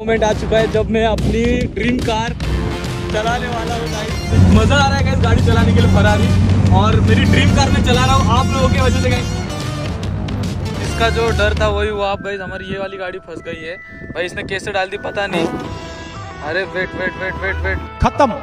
Moment आ चुका है जब मैं अपनी ड्रीम कार चलाने वाला हूँ गाइस मज़ा आ रहा है गाइस गाड़ी चलाने के लिए फरारी और मेरी ड्रीम कार में चला रहा हूँ, आप लोगों की वजह से गाइस इसका जो डर था, वही हुआ, आप गाइस हमारी ये वाली गाड़ी फंस गई है. भाई, इसने कैसे डाल दी, पता नहीं. अरे wait wait wait wait wait खत्म।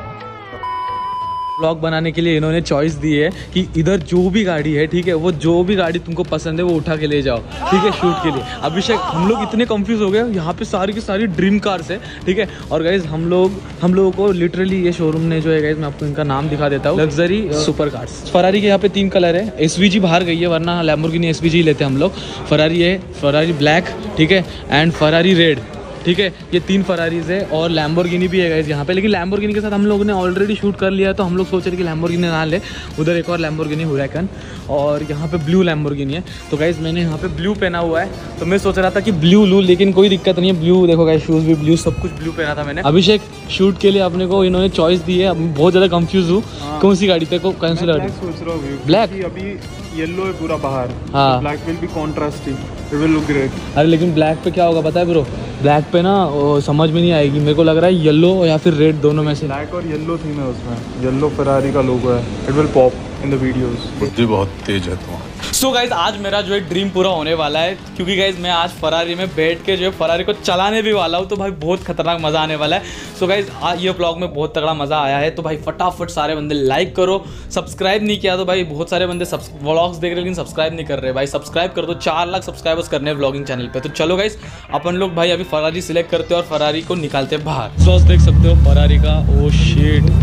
ब्लॉग बनाने के लिए इन्होंने चॉइस दी है कि इधर जो भी गाड़ी है, ठीक है, वो जो भी गाड़ी तुमको पसंद है, वो उठा के ले जाओ, ठीक है शूट के लिए। अभिषेक, हम लोग इतने कंफ्यूज हो गए, यहाँ पे सारी की सारी ड्रीम कार्स है, ठीक है? और गाइज़ हम लोग, हम लोगों को लिटरली ये शोरूम ने जो है गाइज़ मैं आपको इनका नाम दिखा देता हूँ लग्जरी सुपर कार्स फरारी के यहाँ पे तीन कलर है एस बाहर गई है, वरना लैम्बोर्गिनी एस लेते हैं हम लोग। फरारी है फरारी ब्लैक ठीक है एंड फरारी रेड ठीक है ये तीन फरारीज है और लैम्बोर्गिनी भी है गाइज़ यहाँ पे। लेकिन लैम्बोर्गिनी के साथ हम लोगों ने ऑलरेडी शूट कर लिया तो हम लोग सोच रहे कि लैम्बोर्गिनी ना ले। उधर एक और लैम्बोर्गिनी हुरैकन और यहाँ पे ब्लू लैम्बोर्गिनी है। तो गाइज़ मैंने यहाँ पे ब्लू पहना हुआ है। तो मैं सोच रहा था कि ब्लू लू लेकिन कोई दिक्कत नहीं है। ब्लू देखो गाइज़ शूज़ भी ब्लू सब कुछ ब्लू पहना था मैंने। अभिषेक शूट के लिए अपने को इन्होंने चॉइस दी है। बहुत ज़्यादा कंफ्यूज हूँ। कौन सी गाड़ी को कौन सी गाड़ी सोच रहा हूँ? क्योंकि अभी येलो है पूरा बाहर। हाँ। ब्लैक विल भी contrasting it will look great अरे लेकिन ब्लैक पे क्या होगा पता है ब्रो ब्लैक पे ना ओ, समझ में नहीं आएगी। मेरे को लग रहा है येलो या फिर रेड दोनों में से। ब्लैक और येलो थी मैं उसमें। येलो फरारी का लोगो है। It will pop in the videos बुद्धि बहुत तेज है तुम्हारी। सो गाइज़ आज मेरा जो है ड्रीम पूरा होने वाला है क्योंकि गाइज़ मैं आज फरारी में बैठ के जो है फरारी को चलाने भी वाला हूँ तो भाई बहुत खतरनाक मज़ा आने वाला है। सो so गाइज़ ये ब्लॉग में बहुत तगड़ा मज़ा आया है तो भाई फटाफट सारे बंदे लाइक करो। सब्सक्राइब नहीं किया तो भाई बहुत सारे बंदे व्लॉग्स देख रहे लेकिन सब्सक्राइब नहीं कर रहे। भाई सब्सक्राइब कर दो चार लाख सब्सक्राइबर्स करने हैं व्लॉगिंग चैनल पर तो चलो गाइज़ अपन लोग भाई अभी फरारी सिलेक्ट करते हैं और फरारी को निकालते हैं बाहर। सो देख सकते हो फरारी का। ओ ही गई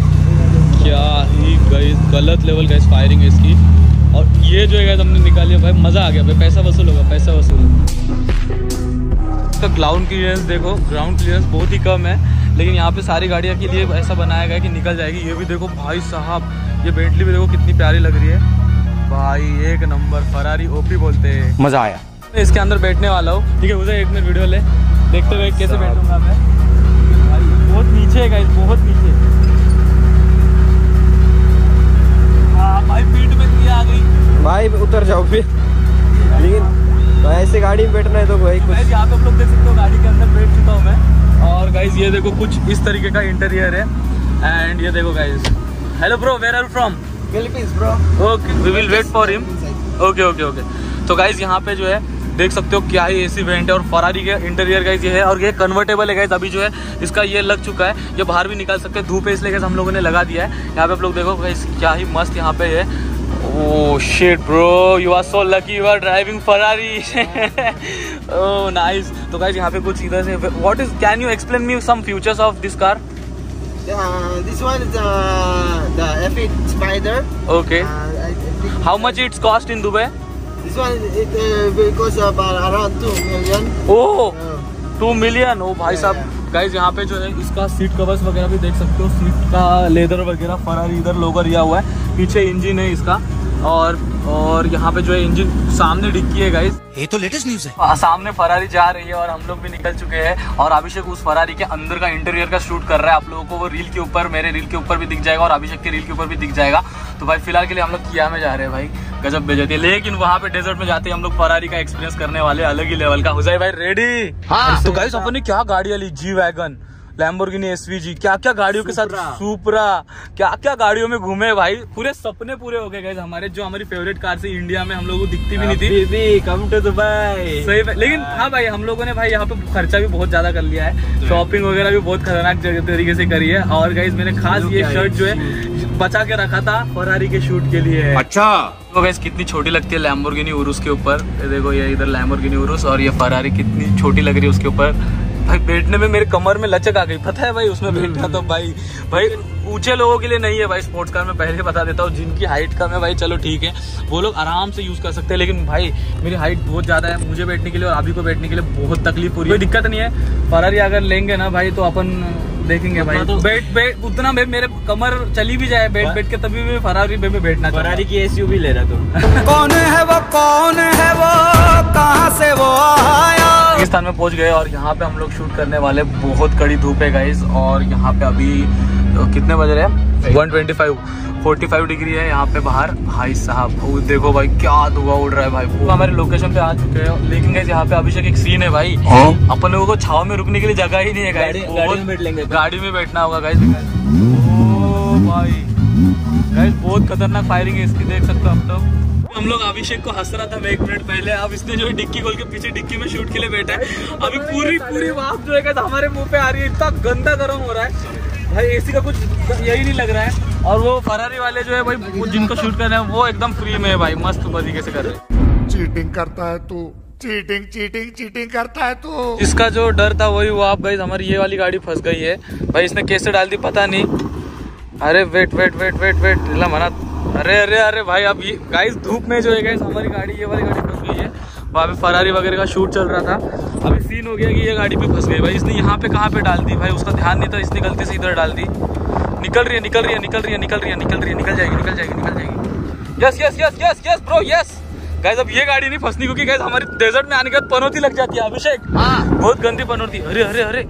गलत लेवल का फायरिंग है इसकी। और ये जो है हमने निकाली भाई मज़ा आ गया भाई पैसा वसूल होगा पैसा वसूल इसका ग्राउंड क्लियरेंस देखो ग्राउंड क्लियरेंस बहुत ही कम है लेकिन यहाँ पे सारी गाड़ियाँ के लिए ऐसा बनाया गया कि निकल जाएगी। ये भी देखो भाई साहब ये बेंटली भी देखो कितनी प्यारी लग रही है। भाई एक नंबर फरारी ओपी बोलते हैं। मज़ा आया। इसके अंदर बैठने वाला हूँ। ठीक है उधर एक मिनट वीडियो ले। देखते हुए कैसे बैठूँगा मैं। भाई बहुत नीचे है गाइस बहुत नीचे। गई भाई उतर जाओ फिर। लेकिन भाई ऐसे गाड़ी में बैठना है तो भाई कुछ यहाँ पे आप लोग देख सकते हो गाड़ी के अंदर बैठ चुका हूँ मैं। और गाइस ये देखो कुछ इस तरीके का इंटीरियर है। एंड ये देखो guys hello bro where are from Philippines bro okay we will wait for him okay okay okay तो गाइज़ यहाँ पे जो है देख सकते हो क्या ही एसी वेंट है। और फरारी के इंटीरियर गाइज़ ये है। और ये कन्वर्टेबल है गाइज़ अभी जो है इसका ये लग चुका है। ये बाहर भी निकाल सकते हैं। धूप है इसलिए गाइज़ हम लोगों ने लगा दिया है। यहाँ पे आप लोग देखो गाइज़ क्या ही मस्त यहाँ पे है। Oh shit bro you are so lucky you are driving Ferrari oh nice तो गाइज यहाँ पे कुछ इधर से what is can you explain me some futures of this car Uh, this one is uh, the F8 Spider. Okay Uh, I, I think how much it's cost in Dubai this one it uh, will cost about around two million. Oh Uh, two million. ओ भाई साहब guys यहाँ पे जो है, इसका seat covers वगैरह भी देख सकते हो। सीट का लेदर वगैरह फरार इधर लोगर यह हुआ है। पीछे इंजिन है इसका। और और यहाँ पे जो है इंजन सामने डिक्की है गाइज़ ये तो लेटेस्ट न्यूज़ है। सामने फरारी जा रही है और हम लोग भी निकल चुके हैं और अभिषेक उस फरारी के अंदर का इंटीरियर का शूट कर रहा है। आप लोगों को वो रील के ऊपर मेरे रील के ऊपर भी दिख जाएगा और अभिषेक के रील के ऊपर भी दिख जाएगा। तो भाई फ़िलहाल के लिए हम लोग किया में जा रहे हैं भाई। गजब बेजती है। लेकिन वहाँ पे डेजर्ट में जाते ही हम लोग फरारी का एक्सपीरियंस करने वाले अलग ही लेवल का। हुजै भाई रेडी हाँ तो गाइस अपन ने क्या गाड़ी ली? जी वैगन लैम्बोर्गिनी एसवीजी क्या क्या गाड़ियों के साथ सुपरा क्या क्या गाड़ियों में घूमे भाई? पूरे सपने पूरे हो गए गाइस हमारे जो हमारी फेवरेट कार से इंडिया में हम लोगों को दिखती भी नहीं थी। Come to Dubai. सही लेकिन हाँ। भाई हम लोगों ने भाई यहाँ पे खर्चा भी बहुत ज़्यादा कर लिया है। शॉपिंग वगैरह भी बहुत खतरनाक तरीके से करी है। और गाइज़ मैंने खास ये शर्ट जो है बचा के रखा था फरारी के शूट के लिए। अच्छा। तो गाइस कितनी छोटी लगती है लैम्बोर्गिनी उरुस के ऊपर? देखो ये इधर लैम्बोर्गिनी उरुस और ये फरारी कितनी छोटी लग रही है उसके ऊपर। भाई बैठने में मेरे कमर में लचक आ गई। पता है भाई उसमें बैठना तो भाई भाई ऊँचे लोगों के लिए नहीं है भाई स्पोर्ट्स कार में पहले बता देता हूँ जिनकी हाइट कम है भाई चलो ठीक है। वो लोग आराम से यूज़ कर सकते हैं लेकिन भाई मेरी हाइट बहुत ज़्यादा है मुझे बैठने के लिए और अभी को बैठने के लिए बहुत तकलीफ़ हो रही है। कोई दिक्कत नहीं है। पर अगर लेंगे ना भाई तो अपन देखेंगे भाई तो बैठ बैठ उतना भाई मेरे कमर चली भी जाए बैठ बैठ के तभी भी फरारी में बैठना फरारी की एसयूवी ले रहा तुम कौन है वो कौन है वो कहाँ से वो आया पाकिस्तान में पहुँच गए और यहाँ पे हम लोग शूट करने वाले बहुत कड़ी धूप है गाइज़ और यहाँ पे अभी तो कितने बज रहे हैं 125 45 डिग्री है यहाँ पे बाहर। भाई साहब वो देखो भाई क्या धुआँ उड़ रहा है भाई वो हमारे लोकेशन पे आ चुके हैं। लेकिन यहाँ पे अभिषेक एक सीन है भाई। अपन लोगों को छाव में रुकने के लिए जगह ही नहीं है गाड़ी- गाड़ी में बैठ लेंगे। गाड़ी में बैठना होगा गाइस ओ भाई। गाइस बहुत खतरनाक फायरिंग है इसकी देख सकते हो आप लोग। हम लोग अभिषेक को हंस रहा था मैं एक मिनट पहले। अब इसने जो है डिक्की खोल के पीछे डिक्की में शूट के लिए बैठा है। अभी पूरी पूरी वाफ जो है हमारे मुँह पे आ रही है। इतना गंदा गर्म हो रहा है। भाई एसी का कुछ यही नहीं लग रहा है। और वो फरारी वाले जो है भाई जिनको शूट कर रहे हैं वो एकदम फ्री में है भाई मस्त तरीके से कर रहे हैं। चीटिंग करता है तू। चीटिंग चीटिंग चीटिंग करता है तू। इसका जो डर था वही हुआ। आप भाई हमारी ये वाली गाड़ी फंस गई है। भाई इसने कैसे डाल दी पता नहीं। अरे wait wait wait wait wait ढीला मना अरे अरे अरे भाई अब ये गाइस धूप में जो है गाइस हमारी गाड़ी ये वाली गाड़ी वहाँ पे फरारी वगैरह का शूट चल रहा था। अभी सीन हो गया कि ये गाड़ी पे फंस गई भाई। इसने यहाँ पे कहाँ पे डाल दी भाई? उसका ध्यान नहीं था इसने गलती से इधर डाल दी। निकल रही है निकल रही है निकल रही है निकल रही है निकल रही है निकल जाएगी निकल जाएगी निकल जाएगी। Yes yes yes yes yes bro yes guys अब ये गाड़ी नहीं फंसनी क्योंकि गाइस हमारी डेजर्ट में आने के बाद पनौती लग जाती है अभिषेक। बहुत गंदी पनौती। अरे अरे अरे।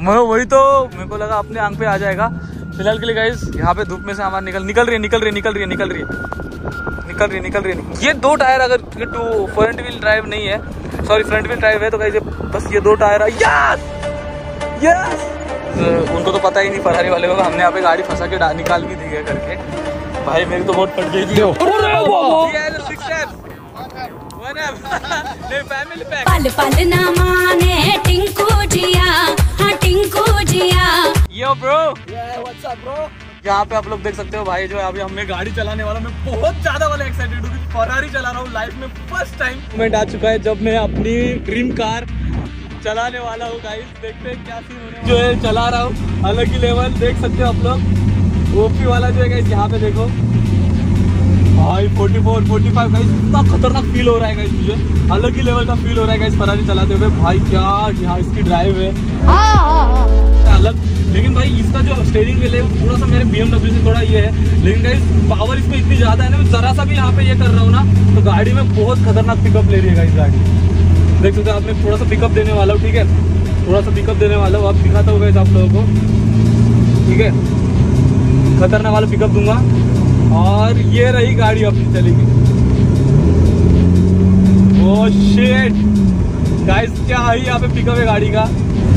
मैं वही तो मेरे को लगा अपने आँख पे आ जाएगा। फ़िलहाल के लिए गाइस यहाँ पे धूप में से हमारे निकल निकल रही है निकल रही है निकल रही है निकल रही है। निकल रही निकल रही है ये दो टायर अगर टू फ्रंट व्हील ड्राइव नहीं है सॉरी फ्रंट व्हील ड्राइव है तो गाइस बस ये दो टायर यस यस उनको तो पता ही नहीं फरारी वाले को हमने यहाँ पे गाड़ी फंसा के निकाल भी दी है करके। भाई मेरी तो बहुत पट गई थी। है जो six steps। One up। नहीं, हाँ यहाँ पे आप लोग देख सकते हो भाई जो है अभी हमें गाड़ी चलाने वाला मैं बहुत ज़्यादा वाला एक्साइटेड हूँ क्योंकि फरारी चला रहा हूँ लाइफ में फ़र्स्ट टाइम मोमेंट आ चुका है जब मैं अपनी ड्रीम कार चलाने वाला हूँ गाइस देखते हैं क्या सीन होने जो है चला रहा हूँ अलग ही लेवल देख सकते हो आप लोग। ओपी वाला जो है गाइस यहाँ पे देखो। भाई 44 45 गाइस इतना खतरनाक फील हो रहा है गाइस मुझे। अलग ही लेवल का फील हो रहा है गाइस फरारी चलाते हुए। भाई क्या यहाँ इसकी ड्राइव है। अलग लेकिन भाई इसका जो स्टेयरिंग व्हील है, वो थोड़ा सा मेरे BMW से थोड़ा ये है। लेकिन गाइस पावर इसमें इतनी ज़्यादा है ना जरा सा भी यहाँ पे ये कर रहा हूँ ना तो गाड़ी में बहुत खतरनाक पिकअप ले रही है गाइस गाड़ी। देख सकते हो आप मैं थोड़ा सा पिकअप देने वाला हूँ, ठीक है? थोड़ा सा पिकअप देने वाला हूँ, आप दिखाता हूँ गाइस आप लोगों को। ठीक है? खतरनाक वाला पिकअप दूँगा। और ये रही गाड़ी अपनी चलेगी शिट गाइस क्या है यहाँ पे पिकअप है गाड़ी का?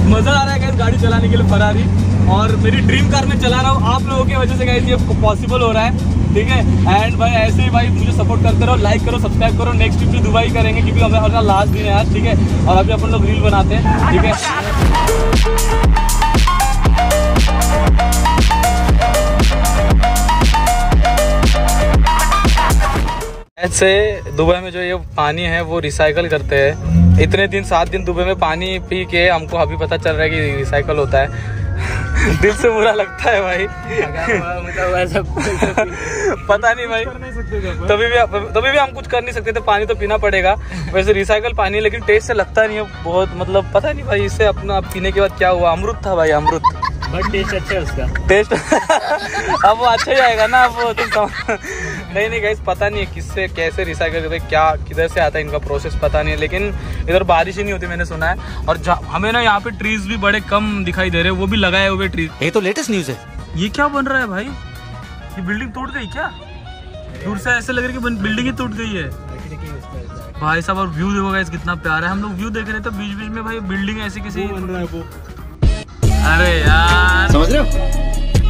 मज़ा आ रहा है गाइस गाड़ी चलाने के लिए फरारी और मेरी ड्रीम कार में चला रहा हूँ। आप लोगों की वजह से गाइस ये पॉसिबल हो रहा है। ठीक है? एंड भाई, ऐसे ही भाई, मुझे सपोर्ट करते रहो लाइक करो सब्सक्राइब करो। नेक्स्ट ट्रिप तो दुबई करेंगे, क्योंकि हमें हमारा लास्ट दिन है आज ठीक है? और अभी अपन लोग रील बनाते हैं, ठीक है? ऐसे दुबई में जो ये पानी है, वो रिसाइकल करते हैं। इतने दिन, सात दिन दुबई में पानी पी के हमको अभी पता चल रहा है कि रिसाइकल होता है। दिल से बुरा लगता है भाई। मतलब ऐसा पता नहीं भाई। तभी भी तभी भी हम कुछ कर नहीं सकते थे पानी तो पीना पड़ेगा। वैसे रिसाइकल पानी है, लेकिन टेस्ट से लगता नहीं है बहुत मतलब पता नहीं भाई इससे अपना पीने के बाद क्या हुआ? अमृत था भाई अमृत। बट टेस्ट अच्छा है उसका। टेस्ट अब वो अच्छा ही आएगा ना अब तुम सम- नहीं नहीं गाइस पता नहीं है किससे कैसे रिसाइकल करते हैं, क्या किधर से आता है इनका प्रोसेस पता नहीं है लेकिन इधर बारिश ही नहीं होती मैंने सुना है। और हमें ना यहाँ पे ट्रीज भी बड़े कम दिखाई दे रहे हैं वो भी लगाए हुए ट्रीज ये तो लेटेस्ट न्यूज़ है। ये क्या बन रहा है भाई? ये बिल्डिंग टूट गई क्या? दूर से ऐसे लग रहा है कि बिल्डिंग ही टूट गई है। भाई साहब और व्यू देखो गाइस कितना प्यारा है। हम लोग व्यू देख रहे थे बीच बीच में भाई बिल्डिंग ऐसी किसी बन रहा है वो। अरे यार। समझ रहे हो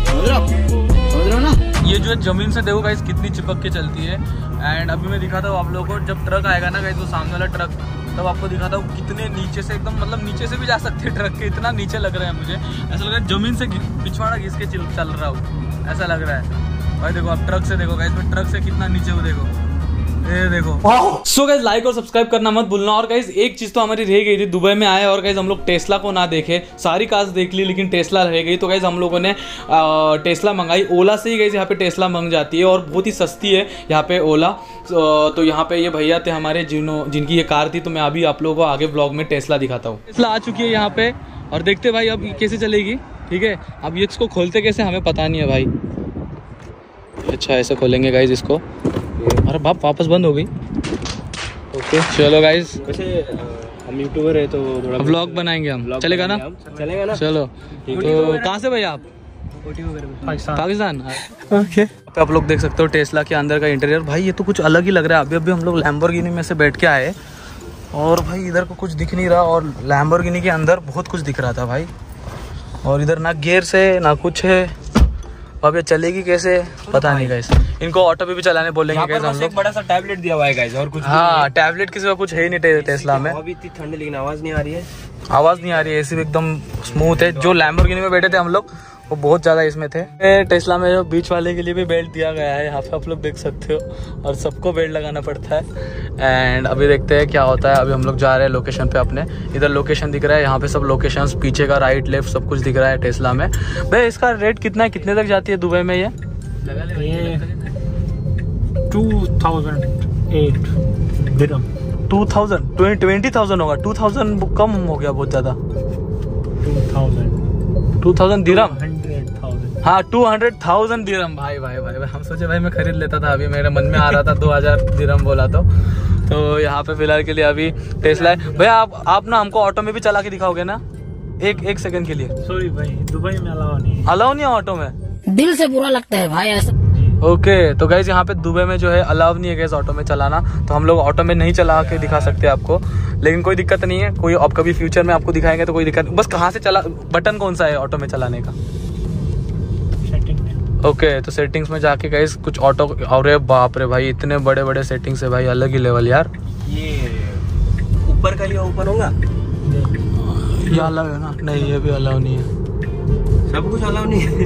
समझ रहे हो? समझ रहे हो ना? ये जो है ज़मीन से देखो गाइस कितनी चिपक के चलती है। एंड अभी मैं दिखाता हूँ आप लोगों को, जब ट्रक आएगा ना गाइस वो सामने वाला ट्रक तब आपको दिखाता हूँ कितने नीचे से एकदम मतलब नीचे से भी जा सकते हैं ट्रक के, इतना नीचे लग रहा है मुझे। ऐसा लग रहा है ज़मीन से पिछवाड़ा घिस के चल रहा हूँ। ऐसा लग रहा है। भाई देखो, आप ट्रक से देखो गाइस मैं ट्रक से कितना नीचे हूँ, देखो। ये देखो। सो गाइज़ लाइक और सब्सक्राइब करना मत भूलना। और गाइज़ एक चीज़ तो हमारी रह गई थी दुबई में आए और गाइज़ हम लोग टेस्ला को ना देखे। सारी कार्स देख ली लेकिन टेस्ला रह गई। तो गाइज़ हम लोगों ने आ, टेस्ला मंगाई। ओला से ही गाइज़ यहाँ पे टेस्ला मंग जाती है और बहुत ही सस्ती है यहाँ पे ओला तो यहाँ पे ये भैया थे हमारे जिन्हों जिनकी ये कार थी। तो मैं अभी आप लोगों को आगे ब्लॉग में टेस्ला दिखाता हूँ। टेस्ला आ चुकी है यहाँ पे और देखते भाई अब कैसे चलेगी। ठीक है? अब ये इसको खोलते कैसे हमें पता नहीं है भाई। अच्छा ऐसे खोलेंगे गाइज़ इसको। अरे बाप वापस बंद हो गई। ओके चलो गाइज़ वैसे हम यूट्यूबर है तो थोड़ा व्लॉग बनाएँगे हम। चलेगा ना? चलेगा ना? चलो। तो कहाँ से भैया आप? पाकिस्तान। ओके पे आप लोग देख सकते हो टेस्ला के अंदर का इंटीरियर भाई ये तो कुछ अलग ही लग रहा है। अभी अभी हम लोग लैम्बोर्गिनी में से बैठ के आए। और भाई इधर को कुछ दिख नहीं रहा। और लैम्बोर्गिनी के अंदर बहुत कुछ दिख रहा था भाई। और इधर ना गेयर से ना कुछ है। अब ये चलेगी कैसे? पता नहीं गाइस इनको ऑटो पे भी चलाने बोलेंगे गाइस हम लोग। बड़ा सा टैबलेट दिया हुआ है गाइस और कुछ हाँ टैबलेट किसी का कुछ है ही नहीं टेस्ला में। अभी इतनी ठंड लेकिन आवाज़ नहीं आ रही है। आवाज़ नहीं आ रही है एसी भी एकदम स्मूथ है। जो लैम्बोर्गिनी में बैठे थे हम लोग वो बहुत ज़्यादा इसमें थे। टेस्ला में जो बीच वाले के लिए भी बेल्ट दिया गया है यहाँ पे आप लोग देख सकते हो और सबको बेल्ट लगाना पड़ता है। एंड अभी देखते हैं क्या होता है। अभी हम लोग जा रहे हैं लोकेशन पे अपने। इधर लोकेशन दिख रहा है यहाँ पे सब लोकेशन पीछे का राइट लेफ़्ट सब कुछ दिख रहा है टेस्ला में। भाई इसका रेट कितना है? कितने तक जाती है दुबई में ये? Two thousand eight two thousand twenty thousand होगा। टू थाउज़ेंड कम हो गया बहुत ज़्यादा। टू थाउज़ेंड टू थाउज़ेंड दिरम हाँ टू हंड्रेड थाउज़ेंड दिरम भाई भाई भाई भाई हम सोचे भाई मैं खरीद लेता था अभी मेरे मन में आ रहा था दो हज़ार दिरम बोला तो। तो यहाँ पे फ़िलहाल के लिए अभी टेस्ला है। भैया आप आप ना हमको ऑटो में भी चला के दिखाओगे ना? एक एक सेकंड के लिए। सॉरी भाई दुबई में अलावा नहीं है। अलाउ नहीं है ऑटो में? दिल से बुरा लगता है भाई ऐसा। ओके तो गाइज़ यहाँ पे दुबई में जो है अलाउ नहीं है गैस ऑटो में चलाना। तो हम लोग ऑटो में नहीं चला के दिखा सकते आपको। लेकिन कोई दिक्कत नहीं है कोई अब कभी फ्यूचर में आपको दिखाएँगे तो कोई दिक्कत बस कहाँ से चला बटन कौन सा है ऑटो में चलाने का? ओके तो सेटिंग्स में जाके गाइस कुछ ऑटो अरे बाप रे भाई इतने बड़े बड़े सेटिंग्स है भाई अलग ही लेवल यार। ये ऊपर का लिया ओपन होगा? ये अलग है ना? नहीं ये भी अलग नहीं है। सब कुछ अलाउ नहीं है?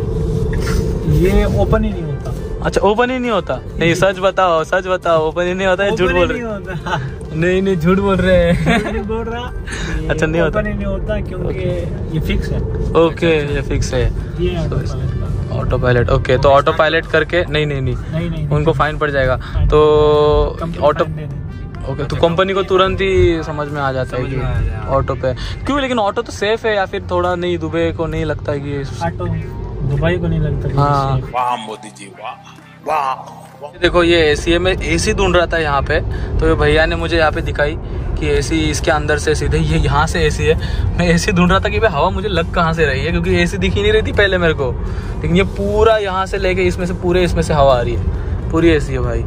ये ओपन ही नहीं होता। अच्छा ओपन ही नहीं होता? नहीं सच बताओ सच बताओ ओपन ही नहीं होता है झूठ बोल नहीं रहे होता। नहीं नहीं झूठ बोल रहे हैं। बोल रहा। अच्छा, नहीं होता। नहीं होता क्योंकि ये फिक्स है। ओके ये फिक्स है। ऑटो पायलट ओके तो ऑटो पायलट करके नहीं नहीं नहीं नहीं नहीं उनको फाइन पड़ जाएगा। तो ऑटो। ओके तो कंपनी को तुरंत ही समझ में आ जाता है कि ऑटो पे। क्यों? लेकिन ऑटो तो सेफ़ है या फिर थोड़ा नहीं दुबई को नहीं लगता है कि ऑटो दुबई को नहीं लगता हाँ। वाह मोदी जी वाह है। देखो, ये एसी है, मैं एसी ढूंढ रहा था यहाँ पे तो ये भैया ने मुझे यहाँ पे दिखाई कि एसी इसके अंदर से सीधे, ये यहाँ से एसी है। मैं एसी ढूंढ रहा था कि भाई हवा मुझे लग कहाँ से रही है, क्योंकि एसी दिख ही नहीं रही थी पहले मेरे को। लेकिन ये पूरा यहाँ से लेके इसमें से, पूरे इसमें से हवा आ रही है। पूरी एसी है भाई।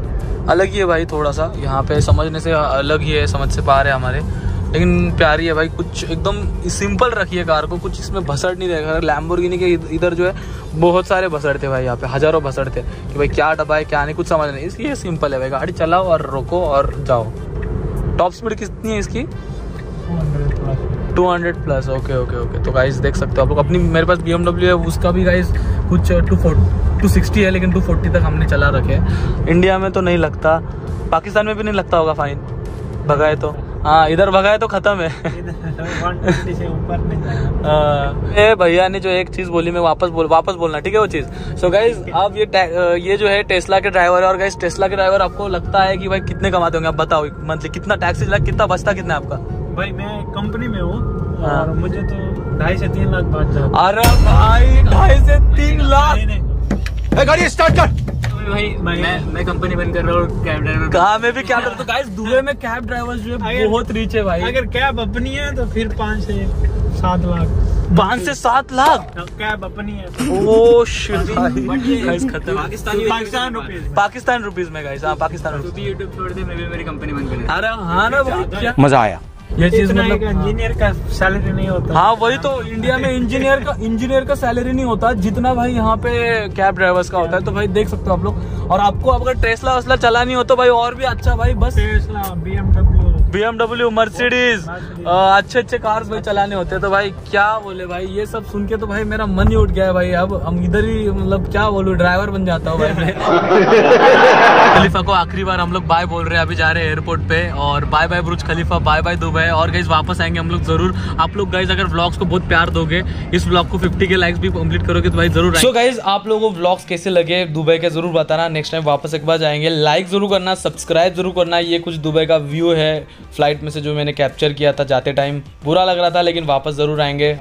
अलग ही है भाई थोड़ा सा। यहाँ पे समझने से अलग ही है, समझ से पा रहे हमारे। लेकिन प्यारी है भाई, कुछ एकदम सिंपल रखी है कार को, कुछ इसमें भसड़ नहीं रहेगा लैम्बोर्गिनी के इध- इधर जो है, बहुत सारे भसड़ थे भाई यहाँ पे, हज़ारों भसड़ थे कि भाई क्या डब्बा है, क्या नहीं, कुछ समझ नहीं। इसलिए सिंपल है भाई, गाड़ी चलाओ और रोको और जाओ। टॉप स्पीड कितनी है इसकी? 200 plus। 200 plus okay okay okay तो गाइस देख सकते हो आप लोग, अपनी, मेरे पास बी है, उसका भी गाइस कुछ टू टू सिक्सटी है, लेकिन टू फोर्टी तक हमने चला रखे इंडिया में तो नहीं लगता, पाकिस्तान में भी नहीं लगता होगा फाइन भगाए तो। हाँ इधर भगाए तो खत्म है। हाँ, ए भैया ने जो एक चीज़ बोली मैं वापस बोल वापस बोलना ठीक है वो चीज़? सो गाइज़ अब ये ये जो है टेस्ला के ड्राइवर है और गाइज़ टेस्ला के ड्राइवर आपको लगता है कि भाई कितने कमाते होंगे आप बताओ मंथली कितना टैक्सी लग कितना बचता कितना आपका? भाई मैं कंपनी में हूँ हाँ। और मुझे तो ढाई से तीन लाख बात अरे भाई ढाई से तीन लाख। गाड़ी स्टार्ट कर। भाई मैं मैं कंपनी बंद कर रहा हूँ कैब ड्राइवर कहा में भी क्या तो गाइस दुबई में कैब ड्राइवर जो है बहुत रीच है भाई। अगर कैब अपनी है तो फिर पाँच से सात लाख। पाँच से सात लाख? कैब अपनी है। ओ शिट गाइस खत्म। पाकिस्तानी पाकिस्तान रुपीज़ पाकिस्तान रुपीज़ में गाइस हाँ पाकिस्तान रुपीज़ यूट्यूब छोड़ दे मैं भी मेरी कंपनी बंद कर अरे हाँ ना मज़ा आया। ये चीज़ मतलब इंजीनियर का सैलरी नहीं होता। हाँ वही तो इंडिया में इंजीनियर का इंजीनियर का सैलरी नहीं होता जितना भाई यहाँ पे कैब ड्राइवर्स का होता है तो भाई देख सकते हो आप लोग। और आपको अगर टेस्ला वसला चलानी हो तो भाई और भी अच्छा भाई बस। टेस्ला बीएमडब्ल्यू BMW मर्सिडीज अच्छे अच्छे कार्स भाई चलाने होते हैं। तो भाई क्या बोले भाई? ये सब सुन के तो भाई मेरा मन ही उठ गया है भाई। अब हम इधर ही मतलब क्या बोलूँ ड्राइवर बन जाता हूँ भाई मैं। खलीफा को आखिरी बार हम लोग बाय बोल रहे हैं। अभी जा रहे हैं एयरपोर्ट पे और bye bye Burj Khalifa bye bye Dubai. और गाइज़ वापस आएँगे हम लोग ज़रूर। आप लोग गाइज़ अगर व्लॉग्स को बहुत प्यार दोगे इस व्लॉग को 50 के लाइक्स भी कंप्लीट करोगे तो भाई ज़रूर सो गाइज़ आप लोगों को व्लॉग्स कैसे लगे दुबई के ज़रूर बताना। नेक्स्ट टाइम वापस एक बार जाएँगे। लाइक ज़रूर करना सब्सक्राइब ज़रूर करना। ये कुछ दुबई का व्यू है। फ़्लाइट में से जो मैंने कैप्चर किया था जाते टाइम बुरा लग रहा था, लेकिन वापस ज़रूर आएँगे।